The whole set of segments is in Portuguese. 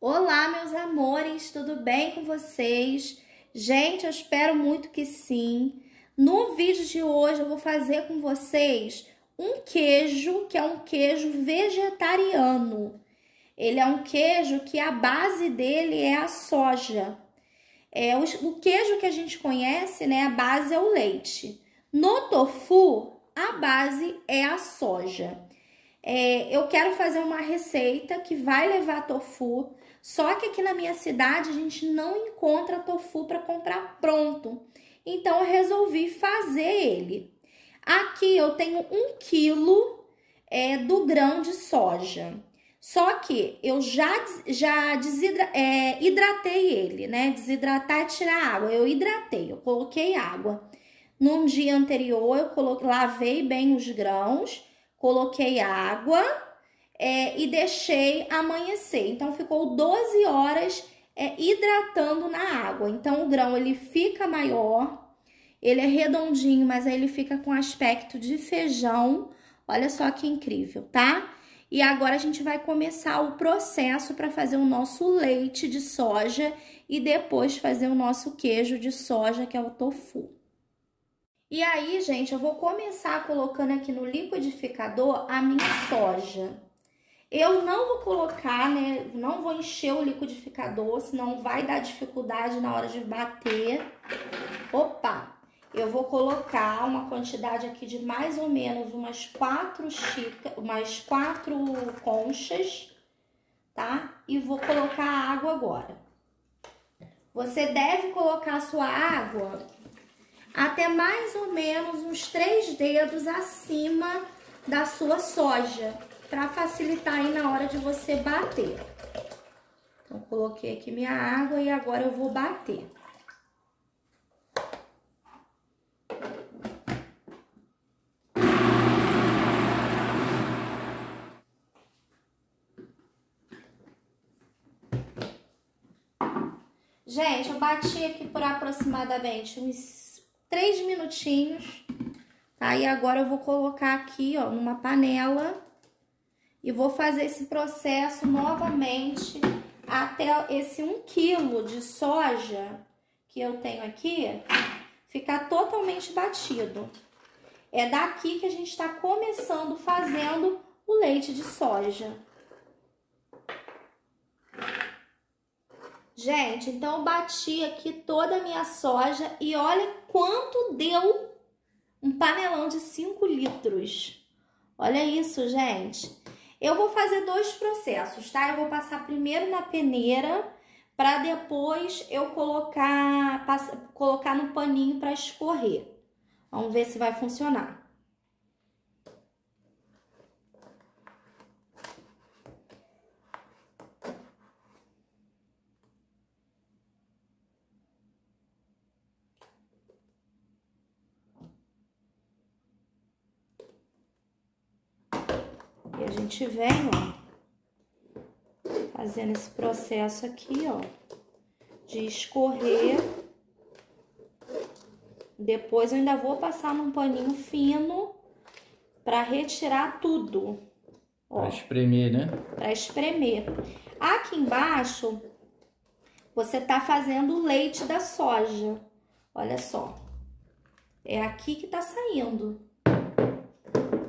Olá, meus amores, tudo bem com vocês? Gente, eu espero muito que sim. No vídeo de hoje eu vou fazer com vocês um queijo que é um queijo vegetariano. Ele é um queijo que a base dele é a soja. É, o, o queijo que a gente conhece, né, a base é o leite. No tofu, a base é a soja. É, eu quero fazer uma receita que vai levar tofu, só que aqui na minha cidade a gente não encontra tofu para comprar pronto. Então eu resolvi fazer ele. Aqui eu tenho um quilo é, do grão de soja. Só que eu já, já desidra, é, hidratei ele, né? Desidratar é tirar água. Eu hidratei, eu coloquei água. Num dia anterior, eu coloquei, lavei bem os grãos, coloquei água é, e deixei amanhecer. Então, ficou 12 horas é, hidratando na água. Então, o grão ele fica maior, ele é redondinho, mas aí ele fica com aspecto de feijão. Olha só que incrível, tá? E agora a gente vai começar o processo para fazer o nosso leite de soja e depois fazer o nosso queijo de soja, que é o tofu. E aí, gente, eu vou começar colocando aqui no liquidificador a minha soja. Eu não vou colocar, né, não vou encher o liquidificador, senão vai dar dificuldade na hora de bater. Opa! Eu vou colocar uma quantidade aqui de mais ou menos umas quatro xícaras, umas quatro conchas, tá? E vou colocar a água agora. Você deve colocar a sua água até mais ou menos uns três dedos acima da sua soja, para facilitar aí na hora de você bater. Então, coloquei aqui minha água e agora eu vou bater. Gente, eu bati aqui por aproximadamente uns três minutinhos, tá? E agora eu vou colocar aqui, ó, numa panela e vou fazer esse processo novamente até esse um quilo de soja que eu tenho aqui ficar totalmente batido. É daqui que a gente está começando fazendo o leite de soja. Gente, então eu bati aqui toda a minha soja e olha quanto deu um panelão de 5 litros. Olha isso, gente. Eu vou fazer dois processos, tá? Eu vou passar primeiro na peneira para depois eu colocar, colocar no paninho para escorrer. Vamos ver se vai funcionar. E a gente vem, ó, fazendo esse processo aqui, ó, de escorrer. Depois eu ainda vou passar num paninho fino para retirar tudo. Ó, pra espremer, né? Pra espremer. Aqui embaixo, você tá fazendo o leite da soja. Olha só. É aqui que tá saindo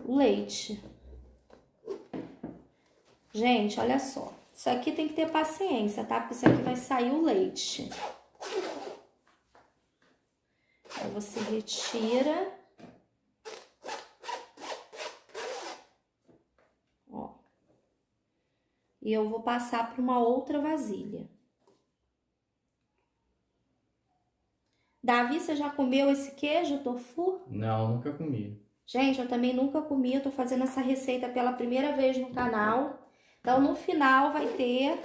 o leite. Gente, olha só. Isso aqui tem que ter paciência, tá? Porque isso aqui vai sair o leite. Aí você retira. Ó. E eu vou passar para uma outra vasilha. Davi, você já comeu esse queijo tofu? Não, nunca comi. Gente, eu também nunca comi. Eu tô fazendo essa receita pela primeira vez no canal. Então, no final vai ter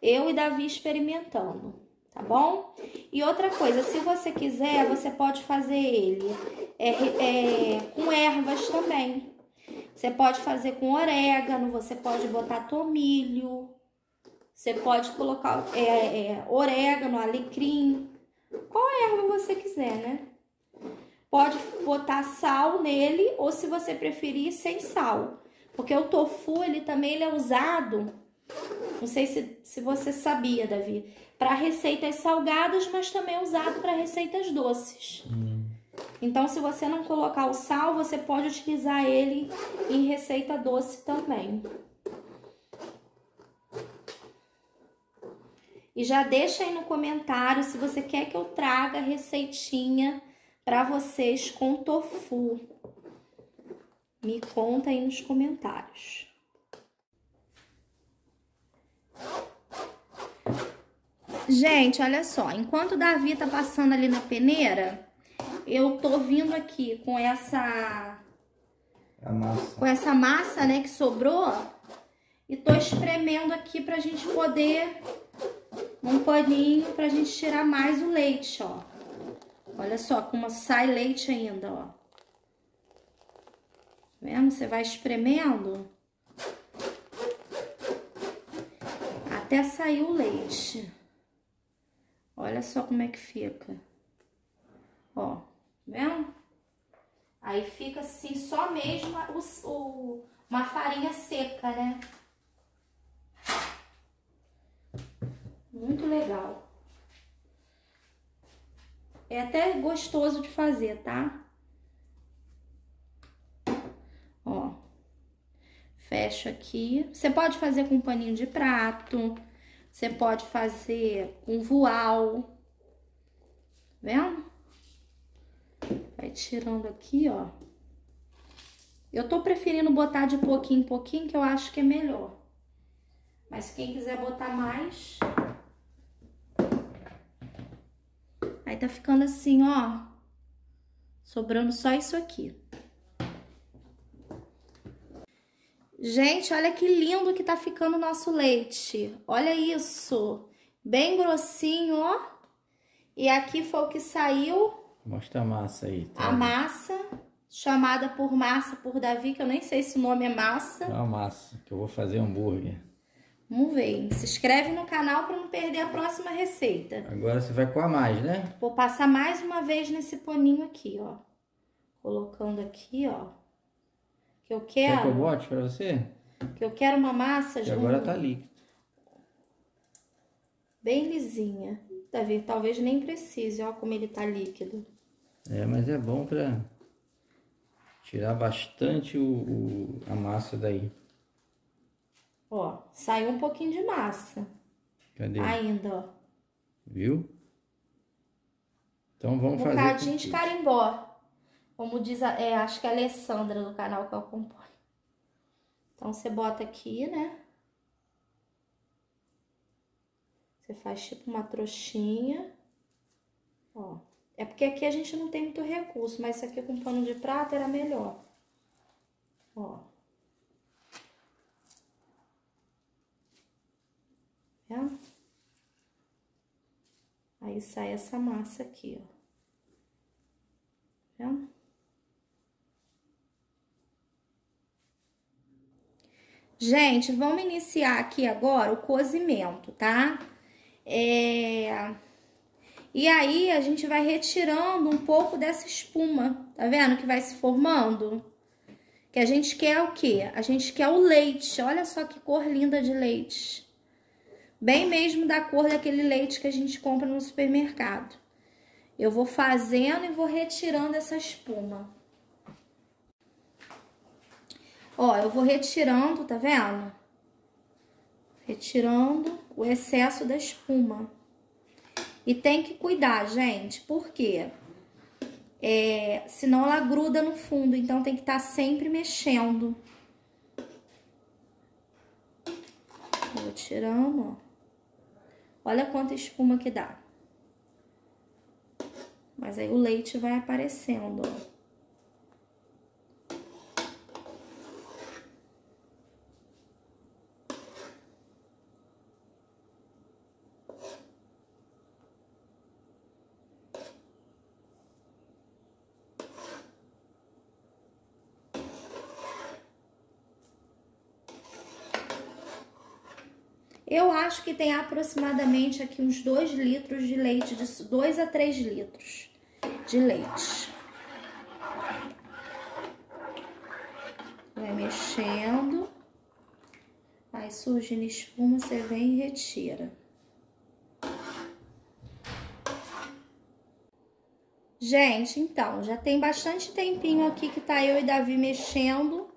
eu e Davi experimentando, tá bom? E outra coisa, se você quiser, você pode fazer ele é, é, com ervas também. Você pode fazer com orégano, você pode botar tomilho, você pode colocar é, é, orégano, alecrim, qual erva você quiser, né? Pode botar sal nele ou se você preferir sem sal. Porque o tofu, ele também ele é usado Não sei se, se você sabia, Davi. Para receitas salgadas, mas também é usado para receitas doces. Hum. Então, se você não colocar o sal, você pode utilizar ele em receita doce também. E já deixa aí no comentário se você quer que eu traga receitinha para vocês com tofu. Me conta aí nos comentários. Gente, olha só, enquanto o Davi tá passando ali na peneira, eu tô vindo aqui com essa com essa massa, né, que sobrou, e tô espremendo aqui pra gente poder um paninho pra gente tirar mais o leite, ó. Olha só como sai leite ainda, ó. Vendo? Você vai espremendo até sair o leite. Olha só como é que fica. Ó, vendo? Aí fica assim, só mesmo o, o, uma farinha seca, né? Muito legal. É até gostoso de fazer, tá? Ó. Fecho aqui. Você pode fazer com paninho de prato. Você pode fazer com voal. Tá vendo? Vai tirando aqui, ó. Eu tô preferindo botar de pouquinho em pouquinho, que eu acho que é melhor. Mas quem quiser botar mais... Aí tá ficando assim, ó. Sobrando só isso aqui. Gente, olha que lindo que tá ficando o nosso leite. Olha isso. Bem grossinho, ó. E aqui foi o que saiu. Mostra a massa aí. Tá? A massa, chamada por massa por Davi, que eu nem sei se o nome é massa. É uma massa, que eu vou fazer hambúrguer. Vamos ver. Se inscreve no canal para não perder a próxima receita. Agora você vai coar mais, né? Vou passar mais uma vez nesse paninho aqui, ó. Colocando aqui, ó. Que eu quero. Quer que eu bote pra você? Que eu quero uma massa E junto. agora tá líquido. Bem lisinha. Davi, talvez nem precise, ó como ele tá líquido. É, mas é bom pra tirar bastante o, o- a massa daí. Ó, saiu um pouquinho de massa. Cadê? Ainda, ó. Viu? Então Um vamos fazer. bocadinho com de carimbó. Como diz, a, é, acho que é a Alessandra do canal que eu acompanho. Então, você bota aqui, né? Você faz tipo uma trouxinha. Ó. É porque aqui a gente não tem muito recurso, mas isso aqui com pano de prata era melhor. Ó. Vendo? Aí sai essa massa aqui, ó. Vendo? Gente, vamos iniciar aqui agora o cozimento, tá? É... E aí, a gente vai retirando um pouco dessa espuma, tá vendo? Que vai se formando. Que a gente quer o quê? A gente quer o leite. Olha só que cor linda de leite. Bem mesmo da cor daquele leite que a gente compra no supermercado. Eu vou fazendo e vou retirando essa espuma. Ó, eu vou retirando, tá vendo? Retirando o excesso da espuma. E tem que cuidar, gente, por quê? É, senão ela gruda no fundo, então tem que estar sempre mexendo. Vou tirando, ó. Olha quanta espuma que dá. Mas aí o leite vai aparecendo, ó. Eu acho que tem aproximadamente aqui uns 2 litros de leite, de 2 a 3 litros de leite. Vai mexendo. Vai surgindo espuma, você vem e retira. Gente, então, já tem bastante tempinho aqui que tá eu e Davi mexendo,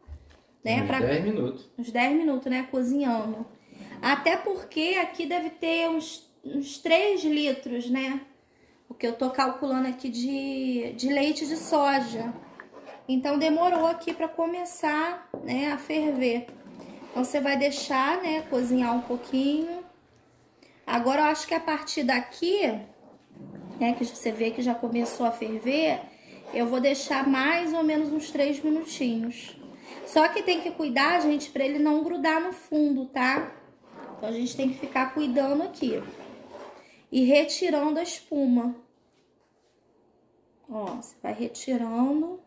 né? Uns pra... 10 minutos. Uns 10 minutos, né? Cozinhando. Até porque aqui deve ter uns, uns 3 litros, né? O que eu tô calculando aqui de, de leite de soja. Então, demorou aqui pra começar, né, a ferver. Então, você vai deixar, né, cozinhar um pouquinho. Agora, eu acho que a partir daqui né, que você vê que já começou a ferver, eu vou deixar mais ou menos uns 3 minutinhos. Só que tem que cuidar, gente, para ele não grudar no fundo, tá? Então a gente tem que ficar cuidando aqui. E retirando a espuma. Ó, você vai retirando.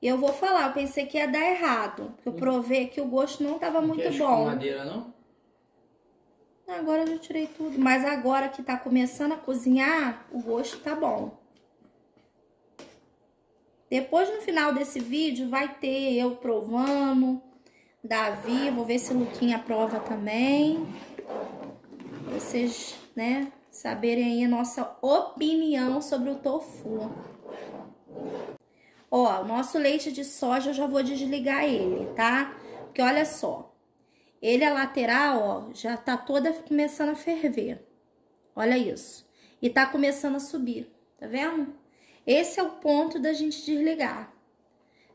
E eu vou falar, eu pensei que ia dar errado. Porque eu provei que o gosto não tava Não muito bom. madeira, não? Agora eu já tirei tudo. Mas agora que tá começando a cozinhar, o gosto tá bom. Depois, no final desse vídeo, vai ter eu provando. Davi, vou ver se o Luquinha prova também. Vocês, né, saberem aí a nossa opinião sobre o tofu. Ó, o nosso leite de soja eu já vou desligar ele, tá? Porque olha só. Ele, a lateral, ó, já tá toda começando a ferver. Olha isso. E tá começando a subir, tá vendo? Esse é o ponto da gente desligar.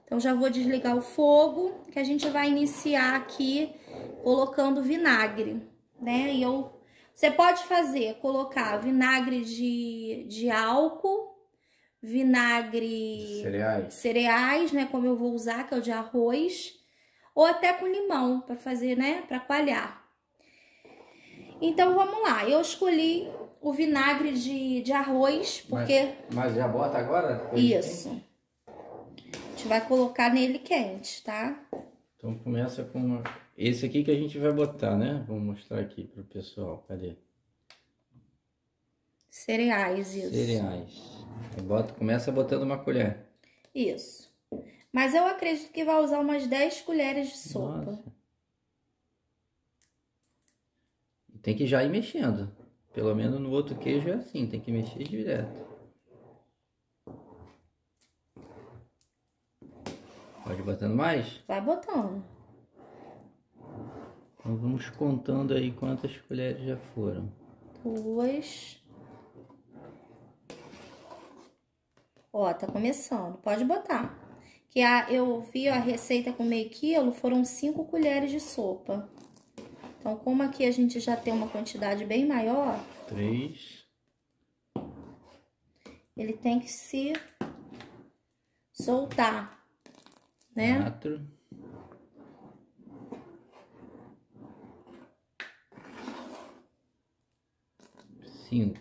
Então, já vou desligar o fogo, que a gente vai iniciar aqui colocando vinagre, né? E eu... Você pode fazer, colocar vinagre de, de álcool, vinagre... Cereais. Cereais, né? Como eu vou usar, que é o de arroz ou até com limão para fazer, né, para coalhar. Então vamos lá, eu escolhi o vinagre de, de arroz, porque Mas, mas já bota agora? isso. A gente vai colocar nele quente, tá? Então começa com uma... esse aqui que a gente vai botar, né? Vou mostrar aqui pro pessoal. Cadê? Cereais, isso. Cereais. Bota, começa botando uma colher. Isso. Mas eu acredito que vai usar umas 10 colheres de sopa. Nossa. E Tem que já ir mexendo. Pelo menos no outro queijo é assim, tem que mexer direto. Pode ir botando mais? Vai botando. Então vamos contando aí quantas colheres já foram. Duas. Ó, tá começando. Pode botar. Que a, eu vi a receita com meio quilo, foram cinco colheres de sopa. Então, como aqui a gente já tem uma quantidade bem maior, Três. ele tem que se soltar, né? Quatro. Cinco.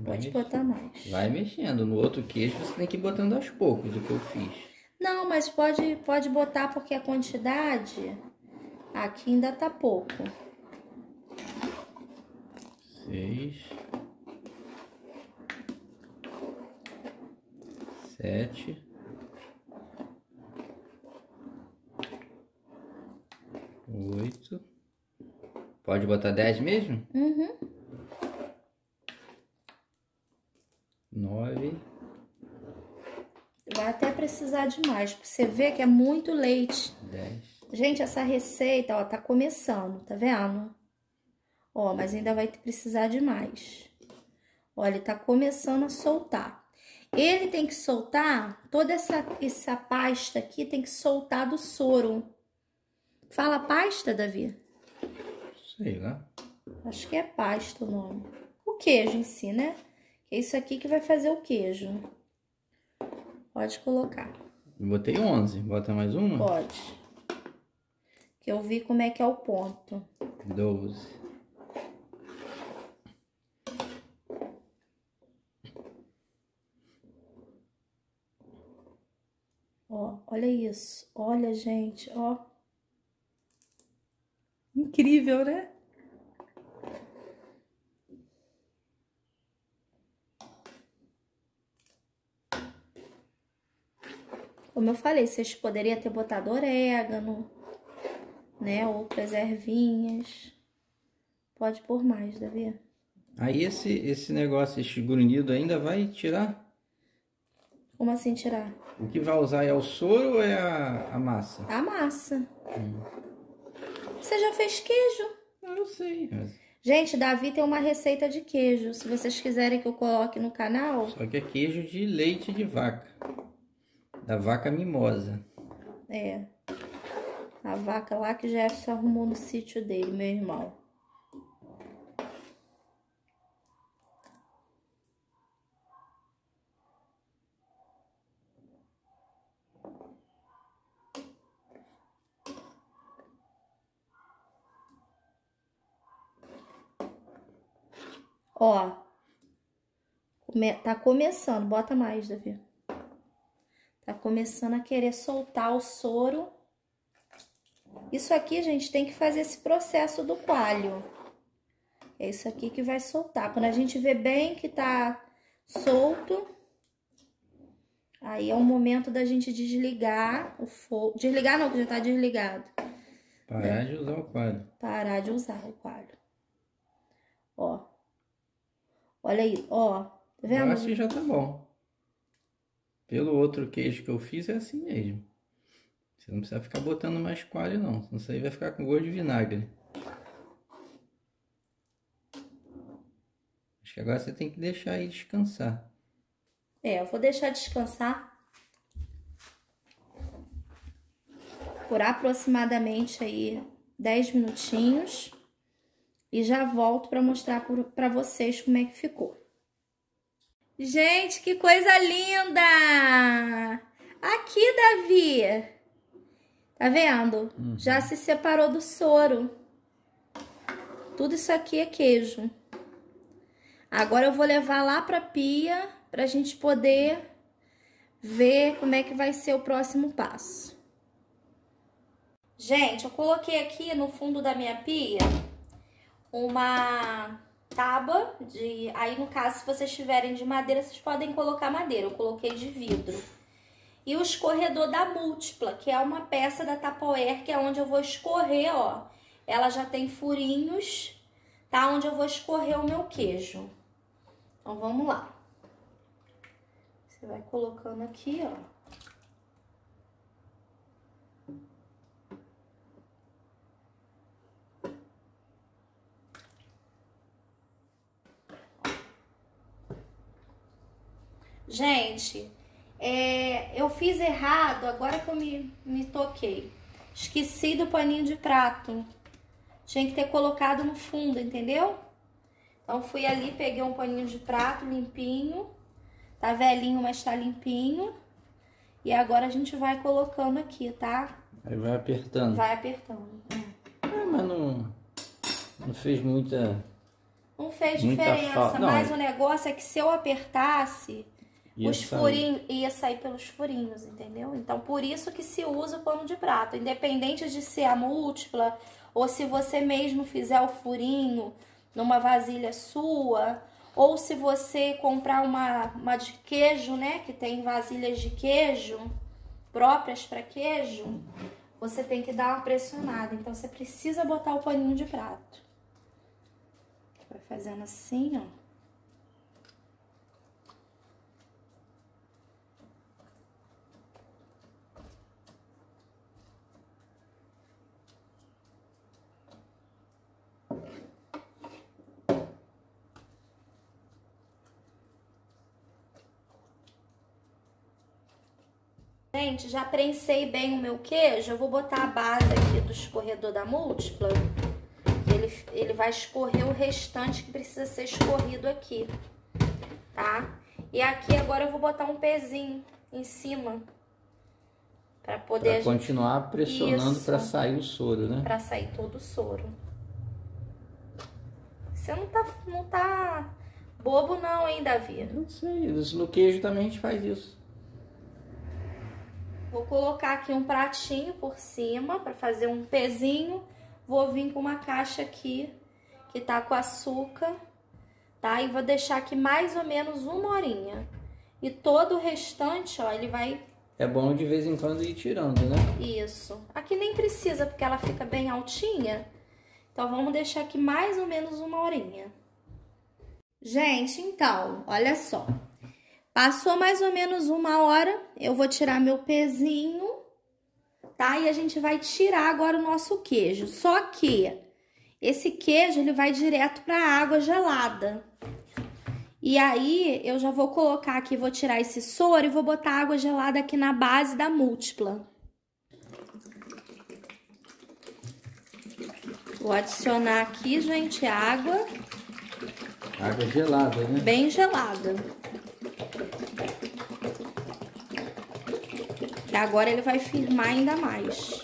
Vai Pode botar mais. Vai mexendo. No outro queijo você tem que ir botando aos poucos, o que eu fiz. Não, mas pode, pode botar porque a quantidade aqui ainda tá pouco. Seis. Sete. Pode botar dez mesmo? Uhum. Nove. Vai até precisar de mais, porque você vê que é muito leite. Dez. Gente, essa receita, ó, tá começando, tá vendo? Ó, mas ainda vai precisar de mais. Olha, ele tá começando a soltar. Ele tem que soltar, toda essa, essa pasta aqui tem que soltar do soro. Fala pasta, Davi? Sei lá. Acho que é pasta o nome. O queijo em si, né? É isso aqui que vai fazer o queijo. Pode colocar. Botei onze. Bota mais uma? Pode. Que eu vi como é que é o ponto. Doze. Ó, olha isso. Olha, gente, ó. Incrível, né? Como eu falei, vocês poderiam ter botado orégano, né? Outras ervinhas. Pode pôr mais, Davi. Aí esse, esse negócio, esse grunhido ainda vai tirar? Como assim tirar? O que vai usar é o soro ou é a, a massa? A massa. Hum. Você já fez queijo? Ah, eu sei. Gente, Davi tem uma receita de queijo. Se vocês quiserem que eu coloque no canal. Só que é queijo de leite de vaca. Da vaca mimosa. É. A vaca lá que Jefferson arrumou no sítio dele, meu irmão. Ó, come, tá começando, bota mais, Davi. Tá começando a querer soltar o soro. Isso aqui, gente, tem que fazer esse processo do coalho. É isso aqui que vai soltar. Quando a gente vê bem que tá solto, aí é o momento da gente desligar o fogo. Desligar não, que já tá desligado. Parar de usar o coalho. Parar de usar o coalho. Ó. Olha aí, ó. Tá vendo? Assim já tá bom. Pelo outro queijo que eu fiz é assim mesmo. Você não precisa ficar botando mais coalho não, senão isso aí vai ficar com gosto de vinagre. Acho que agora você tem que deixar aí descansar. É, eu vou deixar descansar por aproximadamente aí 10 minutinhos e já volto para mostrar para vocês como é que ficou. Gente, que coisa linda! Aqui, Davi. Tá vendo? Uhum. Já se separou do soro. Tudo isso aqui é queijo. Agora eu vou levar lá pra pia pra gente poder ver como é que vai ser o próximo passo. Gente, eu coloquei aqui no fundo da minha pia uma tábua de. Aí, no caso, se vocês tiverem de madeira, vocês podem colocar madeira. Eu coloquei de vidro. E o escorredor da múltipla, que é uma peça da Tupperware, que é onde eu vou escorrer, ó. Ela já tem furinhos, tá? Onde eu vou escorrer o meu queijo. Então, vamos lá. Você vai colocando aqui, ó. Gente, é, eu fiz errado, agora que eu me, me toquei. Esqueci do paninho de prato. Tinha que ter colocado no fundo, entendeu? Então fui ali, peguei um paninho de prato limpinho. Tá velhinho, mas tá limpinho. E agora a gente vai colocando aqui, tá? Aí vai apertando. Vai apertando. É, mas não, não fez muita. Não fez muita diferença, mas o negócio é que se eu apertasse, Ia os furinhos ia sair pelos furinhos, entendeu? Então, por isso que se usa o pano de prato, independente de ser a múltipla ou se você mesmo fizer o furinho numa vasilha sua, ou se você comprar uma, uma de queijo, né, que tem vasilhas de queijo próprias para queijo, você tem que dar uma pressionada. Então, você precisa botar o paninho de prato. Vai fazendo assim, ó. Gente, já prensei bem o meu queijo. Eu vou botar a base aqui do escorredor da múltipla. Ele, ele vai escorrer o restante que precisa ser escorrido aqui, tá? E aqui agora eu vou botar um pezinho em cima. Pra poder... Pra continuar pressionando para sair o soro, né? Pra sair todo o soro. Você não tá, não tá bobo não, hein, Davi? Não sei, no queijo também a gente faz isso. Vou colocar aqui um pratinho por cima para fazer um pezinho. Vou vir com uma caixa aqui que tá com açúcar, tá? E vou deixar aqui mais ou menos uma horinha. E todo o restante, ó, ele vai É bom de vez em quando ir tirando, né? Isso. Aqui nem precisa, porque ela fica bem altinha. Então, vamos deixar aqui mais ou menos uma horinha. Gente, então, olha só. Passou mais ou menos uma hora, eu vou tirar meu pezinho, tá? E a gente vai tirar agora o nosso queijo. Só que esse queijo, ele vai direto para a água gelada. E aí, eu já vou colocar aqui, vou tirar esse soro e vou botar água gelada aqui na base da múltipla. Vou adicionar aqui, gente, água. Água gelada, né? Bem gelada. Agora ele vai firmar ainda mais.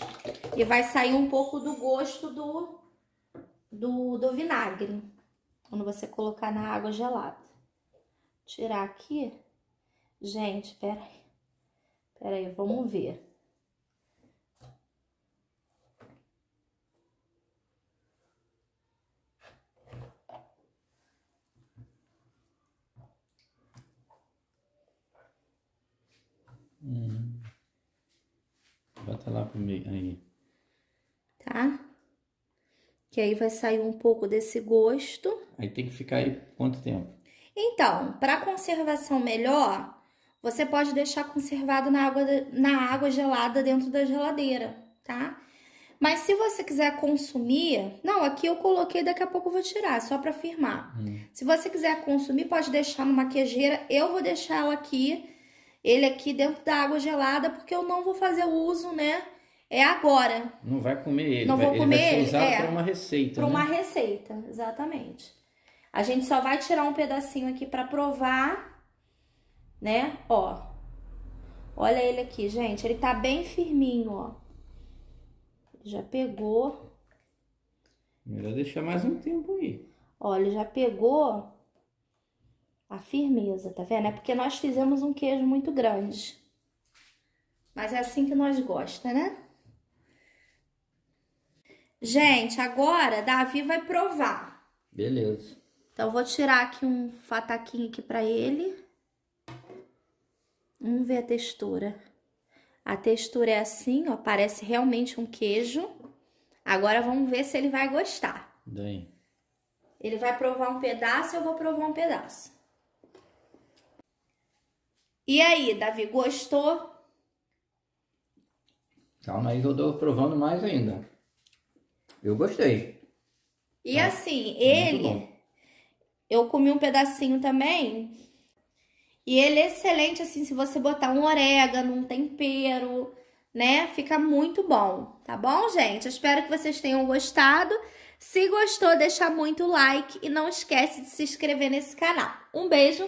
E vai sair um pouco do gosto do, do, do vinagre. Quando você colocar na água gelada. Tirar aqui. Gente, peraí. Peraí, vamos ver. Hum. Bota lá pro meio, aí. Tá? Que aí vai sair um pouco desse gosto. Aí tem que ficar aí quanto tempo? Então, para conservação melhor, você pode deixar conservado na água, na água gelada dentro da geladeira, tá? Mas se você quiser consumir, não, aqui eu coloquei, daqui a pouco eu vou tirar, só para firmar. Hum. Se você quiser consumir, pode deixar numa queijeira. Eu vou deixar ela aqui ele aqui dentro da água gelada, porque eu não vou fazer uso, né? É agora. Não vai comer ele. Não vai, vou comer ele. Vai ser usado é, para uma receita. Para né? uma receita, exatamente. A gente só vai tirar um pedacinho aqui para provar, né? Ó. Olha ele aqui, gente. Ele tá bem firminho, ó. Já pegou. Melhor deixar mais um tempo aí. Ele já pegou a firmeza, tá vendo? É porque nós fizemos um queijo muito grande. Mas é assim que nós gosta, né? Gente, agora Davi vai provar. Beleza. Então, vou tirar aqui um fataquinho aqui pra ele. Vamos ver a textura. A textura é assim, ó, parece realmente um queijo. Agora, vamos ver se ele vai gostar. Daí. Ele vai provar um pedaço, eu vou provar um pedaço. E aí, Davi, gostou? Calma aí que eu tô provando mais ainda. Eu gostei. E tá. assim, ele... Eu comi um pedacinho também. E ele é excelente, assim, se você botar um orégano, um tempero, né? Fica muito bom, tá bom, gente? Eu espero que vocês tenham gostado. Se gostou, deixa muito like e não esquece de se inscrever nesse canal. Um beijo!